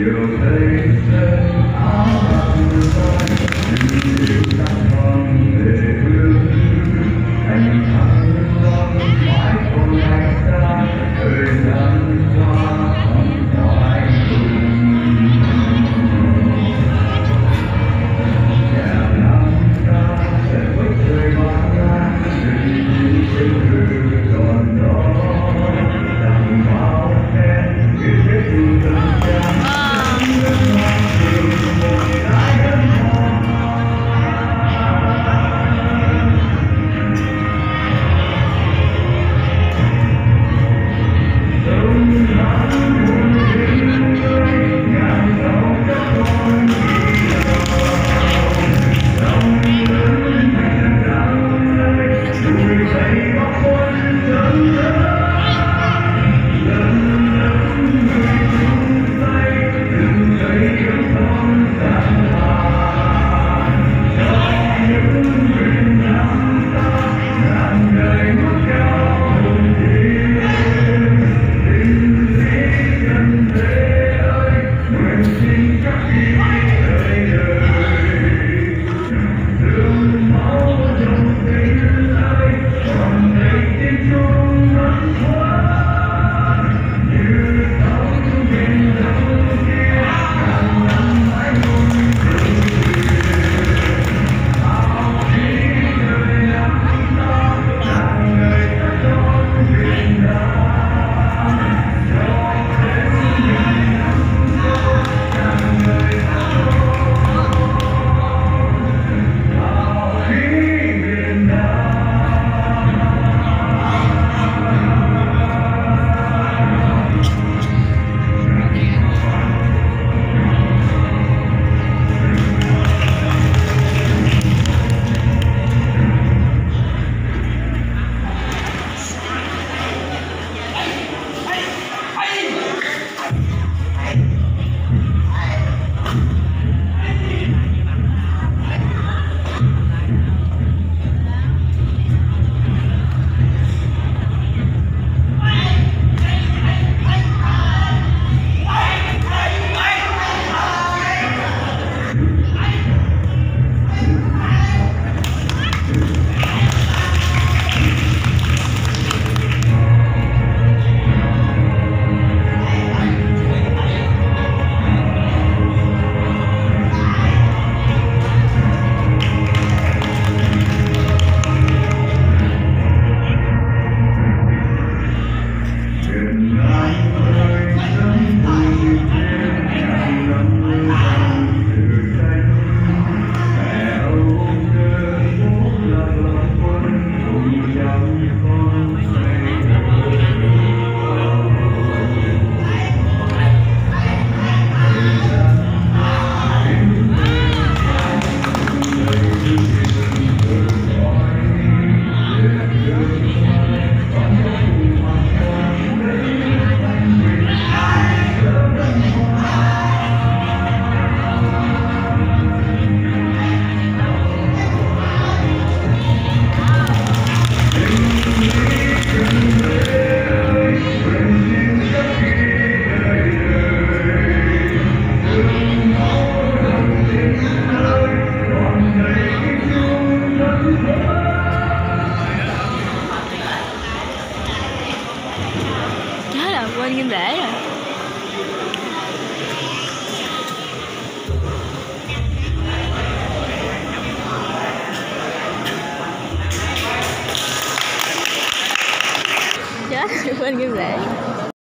You take me out of the quên kim rễ rồi. Chết quên kim rễ